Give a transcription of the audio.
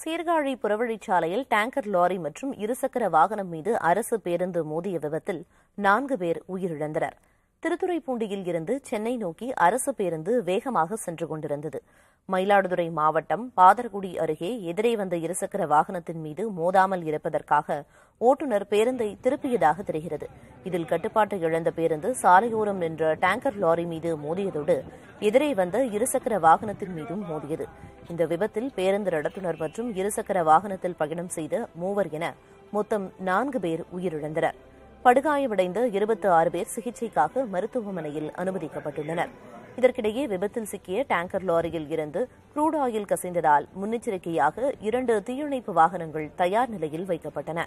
Sirkazhi புறவழிச்சாலையில் tanker lorry மற்றும் இருசக்கர வாகனம் மீது அரசு பேருந்து மோதிய விபத்தில் நான்கு பேர் உயிரிழந்தனர். திருத்துறைப்பூண்டியில் இருந்து சென்னை நோக்கி அரசு பேருந்து வேகமாக சென்று கொண்டிருந்தது. மயிலாடுதுறை மாவட்டம் பாதர்குடி அருகே எதிரே வந்த இருசக்கர வாகனத்தின் மீது மோதாமல் இருப்பதற்காக ஓட்டுநர் பேருந்தை திருப்பியதாக தெரிகிறது. இதில் கட்டுப்பாட்டை இழந்த பேருந்து சாலையோரம் நின்ற டேங்கர் லாரி மீது மோதியதோடு எதிரே வந்த இருசக்கர வாகனத்தின் மீதும் மோதியது. இந்த விபத்தில் பேருந்து நடத்துனர் மற்றும் இருசக்கர வாகனத்தில் பயணம் செய்த மூவர் என மொத்தம் நான்கு பேர் உயிரிழந்தனர். படுகாயமடைந்த இருபத்தி ஆறு பேர் சிகிச்சைக்காக மருத்துவமனையில் அனுமதிக்கப்பட்டுள்ளனர். இதற்கிடையே விபத்தில் சிக்கிய டேங்கர் லாரியில் இருந்து க்ரூட் ஆயில் கசிந்ததால் முன்னெச்சரிக்கையாக இரண்டு தீயணைப்பு வாகனங்கள் தயார் நிலையில் வைக்கப்பட்டன.